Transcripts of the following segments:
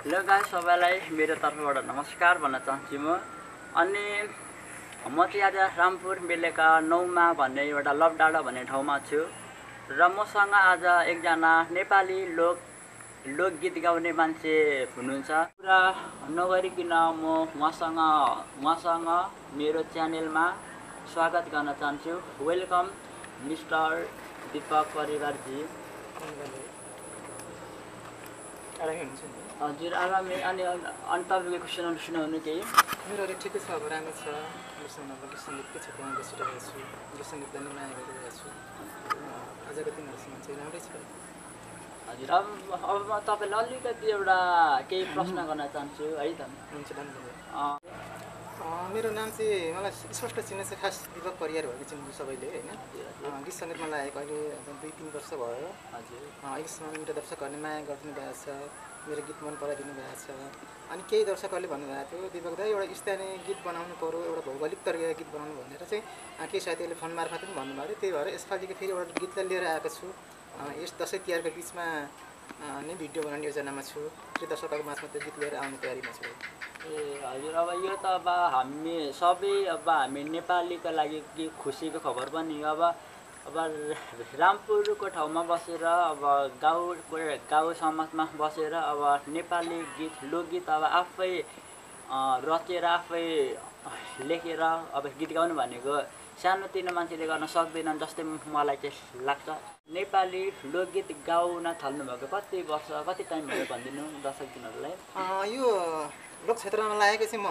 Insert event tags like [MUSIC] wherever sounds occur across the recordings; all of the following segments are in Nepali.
हेलो गाई सबैलाई मेरो तर्फबाट नमस्कार भन्न चाहन्छु म। अनि म चाहिँ आज रामपुर बेलेका नौमा भन्ने एउटा लपडाँडा भन्ने ठाउँमा छु र मसँग आज एकजना नेपाली लोक लोकगीत गाउने मान्छे हुनुहुन्छ। पुरा नगरिकन म उहाँसँग उहाँसँग मेरो च्यानलमा स्वागत गर्न चाहन्छु। वेलकम मिस्टर दिपक परिवारजी। हजुर आगामी अनि अनि तपाईँको क्वेसनहरू सुनाउनु केही? मेरो अहिले ठिकै छ अब राम्रो छ। मसँग अब गीत सङ्गीतकै क्षेत्रमा बसिरहेको छु। गीत सङ्गीतलाई नै माया गरिरहेको छु। आजको दिनहरूसम्म चाहिँ राम्रै छ। हजुर अब अब म तपाईँलाई अलिकति एउटा केही प्रश्न गर्न चाहन्छु है त? हुन्छ धन्यवाद। मेरो नाम चाहिँ मलाई स्पष्ट चिन्ने चाहिँ खास दिपक परियार भएको चिन्छु सबैले होइन? गीत सङ्गीतमा लागेको अहिले दुई तिन वर्ष भयो। हजुर। अहिलेसम्म मेरो दर्शकहरूले माया गरिदिनु भएको छ मेरो गीत मन पराइदिनु भएको छ। अनि केही दर्शकहरूले भन्नुभएको थियो दिपक दाई एउटा स्थानीय गीत बनाउनु पऱ्यो एउटा भौगोलिक तरिका गीत बनाउनु भनेर चाहिँ केही साथीहरूले फोन मार्फत पनि भन्नुभएको थियो। त्यही भएर यसपालिको फेरि एउटा गीतलाई लिएर आएको छु। यस दसैँ तिहारको बिचमा नै भिडियो बनाउने योजनामा छु फेरि दर्शकहरूको माझमा त्यो गीत लिएर आउने तयारीमा छु ए हजुर अब यो त अब हामी सबै अब हामी नेपालीको लागि के खुसीको खबर पनि। अब अब रामपुरको ठाउँमा बसेर अब गाउँ गाउँ समाजमा बसेर अब नेपाली गीत लोकगीत अब आफै रचेर आफै लेखेर अब गीत गाउनु भनेको सानोतिनो मान्छेले गर्न सक्दैनन् जस्तै मलाई चाहिँ लाग्छ। नेपाली लोकगीत गाउन थाल्नुभएको कति वर्ष कति टाइम भयो भनिदिनु दर्शक दिनहरूलाई अँ, यो लोक क्षेत्रमा लागेको चाहिँ म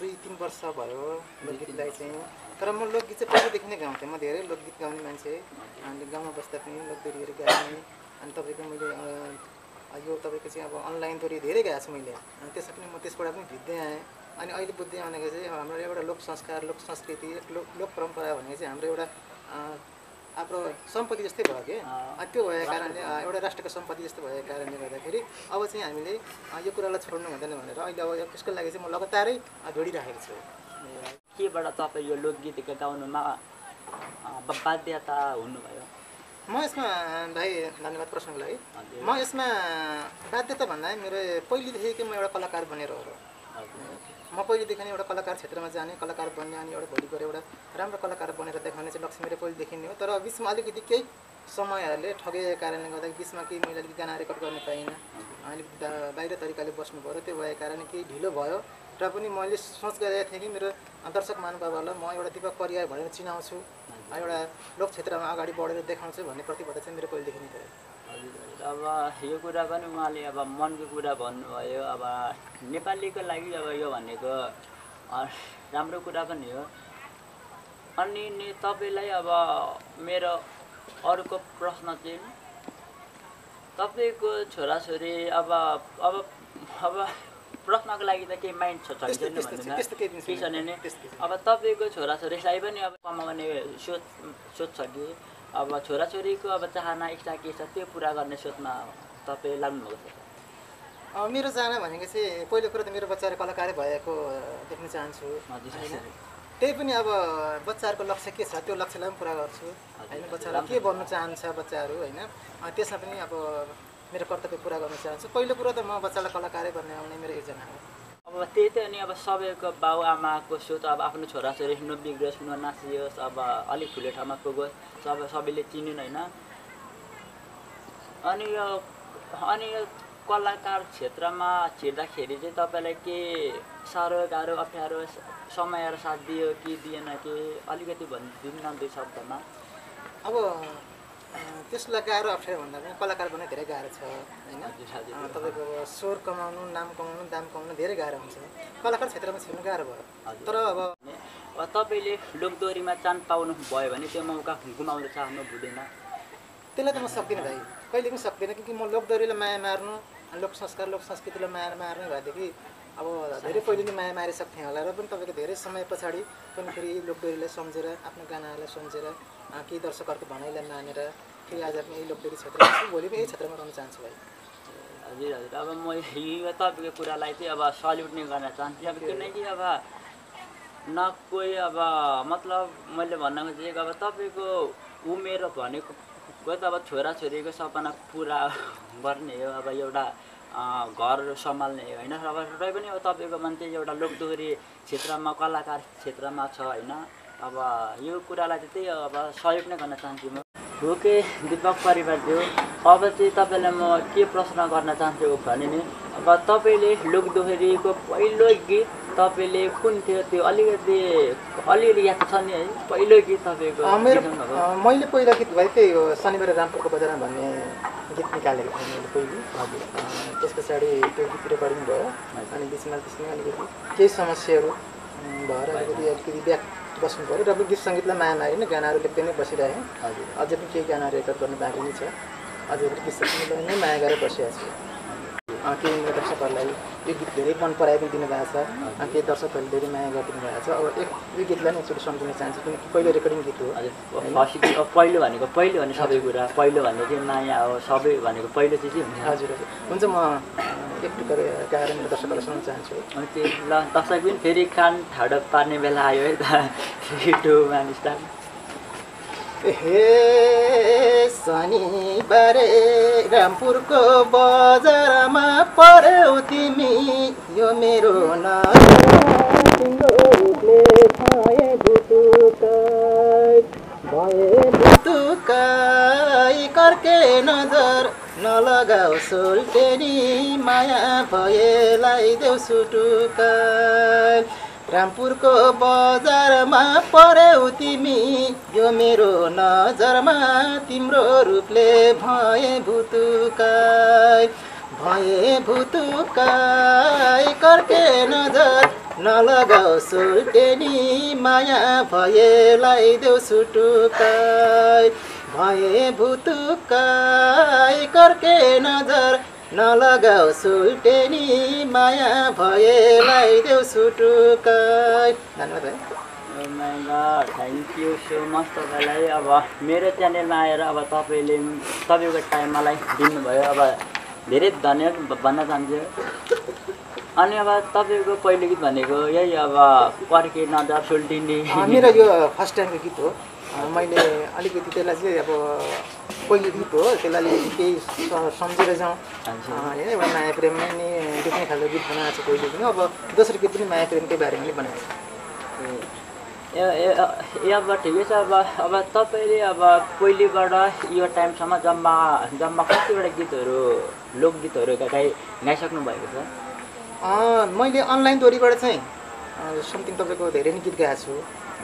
दुई तिन वर्ष भयो लोकगीतलाई चाहिँ। तर म लोकगीत चाहिँ पहिलेदेखि नै गाउँथेँ। म धेरै लोकगीत गाउने मान्छे अनि गाउँमा बस्दा पनि लोकदोरीहरू गाउने अनि तपाईँको मैले यो तपाईँको चाहिँ अब अनलाइन दोरी धेरै गाएको छु मैले। अनि त्यसमा पनि म त्यसबाट पनि भिज्दै आएँ। अनि अहिले बुझ्दै आउनेको चाहिँ हाम्रो एउटा लोक संस्कार लोक संस्कृति लोक लोक परम्परा भनेको चाहिँ हाम्रो एउटा आफ्नो सम्पत्ति जस्तै भयो कि। त्यो भएको कारणले एउटा राष्ट्रको सम्पत्ति जस्तो भएको कारणले गर्दाखेरि अब चाहिँ हामीले यो कुरालाई छोड्नु हुँदैन भनेर अहिले अब यसको लागि चाहिँ म लगातारै जोडिराखेको छु। केबाट तपाईँ यो लोकगीत गाउनुमा बाध्यता हुनुभयो? म यसमा भाइ धन्यवाद प्रश्नको लागि। म यसमा बाध्यता भन्दा मेरो पहिलेदेखि म एउटा कलाकार बनेर हो। म पहिलेदेखि नै एउटा कलाकार क्षेत्रमा जाने कलाकार बन्ने अनि एउटा भोलि गएर एउटा राम्रो कलाकार बनेर देखाउने चाहिँ लक्ष्य मेरो पहिलेदेखि नै हो। तर बिचमा अलिकति केही समयहरूले ठगेको कारणले गर्दा बिचमा केही मैले अलिकति गाना रेकर्ड गर्न पाइनँ। अलिक बाहिर तरिकाले बस्नु पऱ्यो। त्यो भएको कारणले केही ढिलो भयो। र पनि मैले सोच गरेको थिएँ कि मेरो दर्शक महानुभावहरूलाई म एउटा दिपक परियार भनेर चिनाउँछु। एउटा लोक क्षेत्रमा अगाडि बढेर देखाउँछु भन्ने प्रतिबद्धता चाहिँ मेरो पहिलेदेखि नै हजुर। अब यो कुरा पनि उहाँले अब मनको कुरा भन्नुभयो अब नेपालीको लागि अब यो भनेको राम्रो कुरा पनि हो। अनि नि तपाईँलाई अब मेरो अर्को प्रश्न चाहिँ तपाईँको छोराछोरी अब अब अब प्रश्नको लागि त केही माइन्ड छ छैन। अब तपाईँको छोराछोरीलाई पनि अब कमाउने सोच सोच छ कि? अब छोराछोरीको अब चाहना इच्छा के छ त्यो पुरा गर्ने सोचमा तपाईँ लाग्नुभएको छ? मेरो चाहना भनेको चाहिँ पहिलो कुरो त मेरो बच्चाहरू कलाकारै भएको देख्न चाहन्छु। त्यही पनि अब बच्चाहरूको लक्ष्य के छ त्यो लक्ष्यलाई पनि पुरा गर्छु। होइन? बच्चालाई के बन्नु चाहन्छ बच्चाहरू होइन? त्यसमा पनि अब मेरो कर्तव्य पुरा गर्न चाहन्छु। पहिलो कुरो त म बच्चालाई कलाकारै बन्ने आउने मेरो योजना हो। अब त्यही त अनि अब सबैको बाउ आमाको सोच अब आफ्नो छोराछोरी नबिग्रोस् ननासियोस् अब अलिक ठुलो ठाउँमा पुगोस् सब सबैले चिनुन् होइन अनि यो अनि यो कलाकार क्षेत्रमा छिर्दाखेरि चाहिँ तपाईँलाई के साह्रो गाह्रो अप्ठ्यारो समय साथ दियो कि दिएन कि अलिकति भनिदिनु न दुई शब्दमा अब त्यसलाई गाह्रो अप्ठ्यारो भन्दा पनि कलाकार बन्ने धेरै गाह्रो छ होइन? तपाईँको स्वर कमाउनु नाम कमाउनु दाम कमाउनु धेरै गाह्रो हुन्छ। कलाकार क्षेत्रमा छिर्नु गाह्रो भयो। तर अब तपाईँले लोकदोरीमा चान्स पाउनु भयो भने त्यो मौका गुमाउन चाहनु हुँदैन। त्यसलाई त म सक्दिनँ भाइ। कहिले पनि सक्दिनँ किनकि म लोकदोरीलाई माया मार्नु लोक संस्कार लोक संस्कृतिलाई माया मार्ने भएदेखि अब धेरै पहिले नै माया मारिसक्थेँ होला र पनि तपाईँको धेरै समय पछाडि पनि फेरि लोकदोरीलाई सम्झेर आफ्नो गानाहरूलाई सम्झेर केही दर्शकहरूको भनाइलाई मानेर फेरि आज पनि यही लोकदोरी क्षेत्रमा छु। भोलि पनि यही क्षेत्रमा रहन चाहन्छु भाइ। हजुर हजुर। अब म यो तपाईँको कुरालाई चाहिँ अब सल्युट नै गर्न चाहन्छु। अब किनकि अब न कोही अब मतलब मैले भन्न खोजेको अब तपाईँको उमेर भनेको त अब छोराछोरीको सपना पुरा गर्ने हो। अब एउटा घर सम्हाल्ने होइन? अब पनि अब तपाईँको मान्छे एउटा लोकदोहोरी क्षेत्रमा कलाकार क्षेत्रमा छ होइन? अब यो कुरालाई चाहिँ त्यही अब सहयोग नै गर्न चाहन्छु म। ओके दिपक परिवारज्यू अब चाहिँ तपाईँलाई म के प्रश्न गर्न चाहन्छु भने नि अब तपाईँले लोकदोहोरीको पहिलो गीत तपाईँले कुन थियो? त्यो अलिकति अलिअलि याद छ नि है पहिलो गीत तपाईँको मैले पहिला गीत भाइ त्यही हो शनिबार रामपुरको बजारमा भन्ने गीत निकालेको थिएँ मैले पहिले। हजुर। त्यस पछाडि त्यो गीत रेकर्डिङ भयो अनि बिचमा त्यसमा अलिकति केही समस्याहरू भएर अलिकति अलिकति ब्याक बस्नु पऱ्यो। र पनि गीत सङ्गीतलाई माया मारी नै गानाहरू लेख्दै नै बसिरहेँ। हजुर। अझै पनि केही गाना रेकर्ड गर्नु बाँकी नै छ। अझै पनि गीत सङ्गीतलाई नै माया गरेर बसिरहेको छु। केही दर्शकहरूलाई यो गीत धेरै मन पनि दिनुभएको छ। केही दर्शकहरूले धेरै माया गरिदिनु भएको छ। अब एक यो गीतलाई नै एकचोटि सम्झिन चाहन्छु। किनकि पहिलो रेकर्डिङ गीत हो। हजुर पहिलो भनेको पहिलो भने सबै कुरा पहिलो भनेको चाहिँ माया हो सबै भनेको पहिलो चिज हुन्छ? हजुर हजुर। हुन्छ म एक टुक्का गाएर मेरो दर्शकहरूलाई सुनाउन चाहन्छु। ओके ल दर्शक पनि फेरि कान ठाडो पार्ने बेला आयो है त। [LAUGHS] स्टार्ट हे शनिबारे रामपुरको बजारमा पर्यौ तिमी। यो मेरो नले भए भए कर्के नजर नलगाऊ सोल्टेनी माया भएलाई देउ सुटुकै रामपुरको बजारमा पर्यौ तिमी। यो मेरो नजरमा तिम्रो रूपले भए भुतुकाई भए भुतुकाई। कर्के नजर नलगाऊ सुटेनी माया भएलाई देउ सुटुकाई भए भुतुकाई। कर्के नजर नलगाऊ सुल्टेनी माया भएलाई देउ सुटुकाई धन्यवाद भाइ थ्याङ्क यू सो मच तपाईँलाई अब मेरो च्यानलमा आएर अब तपाईँले तपाईँको टाइम मलाई दिनुभयो अब धेरै धन्यवाद भन्न चाहन्छु अनि अब तपाईँको पहिलो गीत भनेको यही अब पर्के नजर सुल्टिनी मेरो यो फर्स्ट टाइमको गीत हो मैले अलिकति त्यसलाई चाहिँ अब पहिलो गीत हो त्यसलाई अलिकति केही सम्झेर जाउँ होइन एउटा माया प्रेममै नै देख्ने खालको गीत बनाएको छ पहिले पनि अब दोस्रो गीत पनि माया प्रेमकै बारेमा नै बनाएको छ ए अब ठिकै छ अब अब तपाईँले अब पहिलेबाट यो टाइमसम्म जम्मा जम्मा कतिवटा गीतहरू लोकगीतहरू गा- गाइ गाइसक्नु भएको छ मैले अनलाइन दोरीबाट चाहिँ समथिङ तपाईँको धेरै नै गीत गाएको छु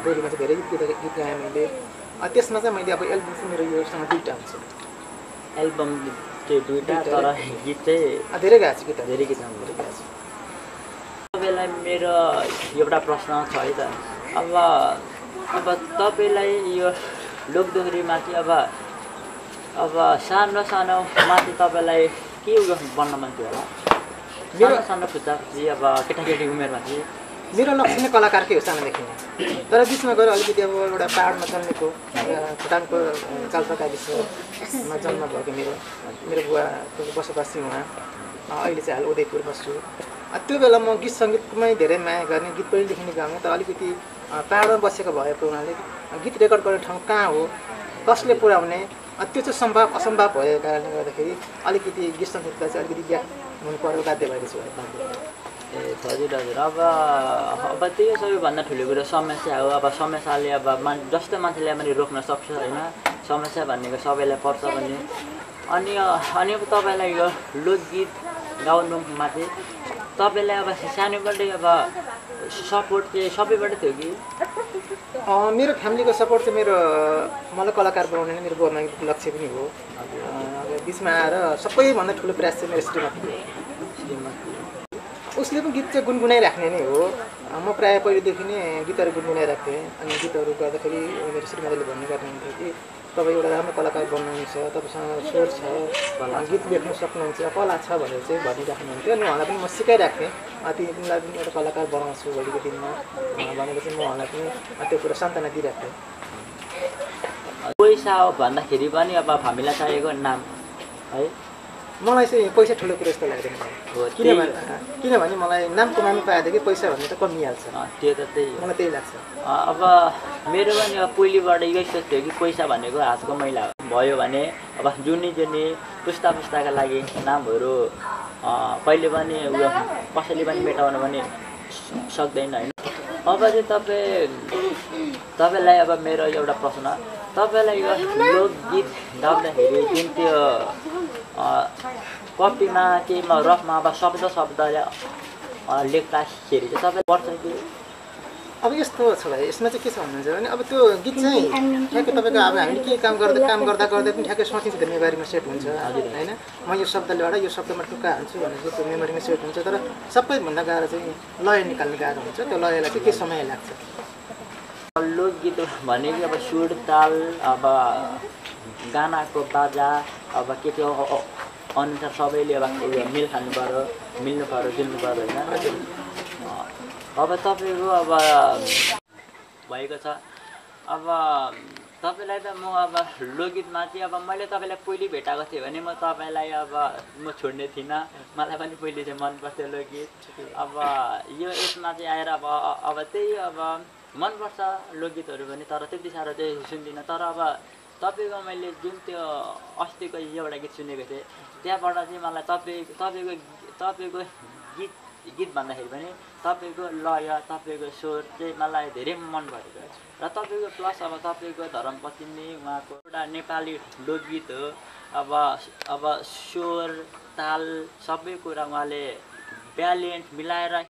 दोरीमा चाहिँ धेरै गीत गीत गीत गाएँ मैले त्यसमा चाहिँ मैले अब एल्बम चाहिँ मेरो योसँग दुईवटा हुन्छ। एल्बम चाहिँ दुइटा तर गीत चाहिँ धेरै गाएको छु गीतहरू धेरै गीत धेरै गाएको छु। तपाईँलाई मेरो एउटा प्रश्न छ है त। अब अब तपाईँलाई यो लोकदोहोरीमा चाहिँ अब अब सानो सानो माथि तपाईँलाई के उयो बन्न मन थियो होला? मेरो सानो खुच्ची अब केटाकेटी उमेरमा चाहिँ मेरो लक्ष्य नै कलाकारकै हो सानोदेखि तर बिचमा गएर अलिकति अब एउटा पाहाडमा जन्मेको भुटानको चाल्पा गाविसमा जन्म भएको मेरो मेरो बुवाको बसोबास उहाँ अहिले चाहिँ हाल उदयपुर बस्छु। त्यो बेला म गीत सङ्गीतमै धेरै माया गर्ने गीत पहिलेदेखि नै गाउने तर अलिकति पाहाडमा बसेको भएको हुनाले गीत रेकर्ड गर्ने ठाउँ कहाँ हो कसले पुऱ्याउने त्यो चाहिँ सम्भव असम्भव भएको कारणले गर्दाखेरि अलिकति गीत सङ्गीतलाई चाहिँ अलिकति ज्ञान हुनु पर्यो बाध्य भएको छु ए हजुर हजुर अब अब त्यही हो सबैभन्दा ठुलो कुरो समस्या हो। अब समस्याले अब मान जस्तो मान्छेले पनि रोक्न सक्छ होइन? समस्या भनेको सबैलाई पर्छ भने अनि अनि अब तपाईँलाई यो लोकगीत गाउनुमा चाहिँ तपाईँलाई अब सानोबाटै अब सपोर्ट चाहिँ सबैबाट थियो कि? मेरो फ्यामिलीको सपोर्ट चाहिँ मेरो मलाई कलाकार बनाउने नै मेरो बुवामा लक्ष्य पनि हो। बिचमा आएर सबैभन्दा ठुलो प्रयास चाहिँ मेरो श्रीमती उसले पनि गीत चाहिँ गुनगुनाइराख्ने नै हो। म प्रायः पहिलेदेखि नै गीतहरू गुनगुनाइरहेको थिएँ अनि गीतहरू गर्दाखेरि मेरो श्रीमतीले भन्ने गर्नुहुन्थ्यो कि तपाईँ एउटा राम्रो कलाकार बन्नुहुन्छ तपाईँसँग स्वर छ गीत लेख्न सक्नुहुन्छ कला छ भनेर चाहिँ भनिराख्नुहुन्थ्यो अनि उहाँलाई पनि म अँ, तिमीलाई पनि एउटा कलाकार बनाउँछु भोलिको दिनमा। भनेर चाहिँ म उहाँलाई पनि त्यो कुरा सान्त्वना दिइरहेको थिएँ पैसा भन्दाखेरि पनि अब हामीलाई चाहिएको नाम है? मलाई चाहिँ पैसा ठुलो कुरो जस्तो लाग्दैन हो किनभने किनभने मलाई नाम कमाउनु पाएदेखि पैसा भन्ने त कमिहाल्छ। त्यो त त्यही मलाई त्यही लाग्छ। अब मेरो पनि अब पहिलेबाट यही सोच थियो कि पैसा भनेको हातको मैला। भयो भने अब जुनी जुनी पुस्ता पुस्ताका लागि नामहरू अँ, कहिले पनि उयो कसैले पनि मेटाउन पनि सक्दैन होइन? अब चाहिँ तपाईँ तपाईँलाई अब मेरो एउटा प्रश्न तपाईँलाई यो लोकगीत गाउँदाखेरि जुन त्यो कपीमा केहीमा रफमा अब शब्द शब्दले अँ, लेख्दाखेरि चाहिँ तपाईँ पर्छ कि अब यस्तो छ भाइ यसमा चाहिँ के छ भन्नुहुन्छ भने अब त्यो गीत चाहिँ ठ्याक्कै तपाईँको अब हामीले के काम गर्दा काम गर्दा गर्दै पनि ठ्याक्कै सोचिन्छ त्यो मेमोरीमा सेट हुन्छ होइन म यो शब्दले एउटा यो शब्दमा टुक्का हाल्छु भनेर चाहिँ त्यो मेमोरीमा सेट हुन्छ तर सबैभन्दा गाह्रो चाहिँ लय निकाल्नु गाह्रो हुन्छ त्यो लयलाई चाहिँ के समय लाग्छ लोकगीत भनेको अब सुर ताल अब गानाको बाजा अब के अ- अनुसार सबैले अब उयो मिल खानु पऱ्यो मिल्नु पऱ्यो जुल्नु पऱ्यो होइन। अब तपाईँको अब भएको छ। अब तपाईँलाई त म अब लोकगीतमा चाहिँ अब मैले तपाईँलाई पहिले भेटाएको थिएँ भने म तपाईँलाई अब म छोड्ने थिइनँ। मलाई पनि पहिले चाहिँ मन पर्थ्यो लोकगीत। अब यो यसमा चाहिँ आएर अब अब त्यही अब मनपर्छ लोकगीतहरू पनि तर त्यति साह्रो चाहिँ सुन्दिनँ। तर अब तपाईँको मैले जुन त्यो अस्तिको एउटा गीत सुनेको थिएँ त्यहाँबाट चाहिँ मलाई तपाईँ तपाईँको तपाईँको गीत गीत भन्दाखेरि पनि तपाईँको लय तपाईँको स्वर चाहिँ मलाई धेरै मन परेको र तपाईँको प्लस अब तपाईँको धर्मपत्नी उहाँको एउटा नेपाली लोकगीत हो। अब अब स्वर ताल सबै कुरा उहाँले ब्यालेन्स मिलाएर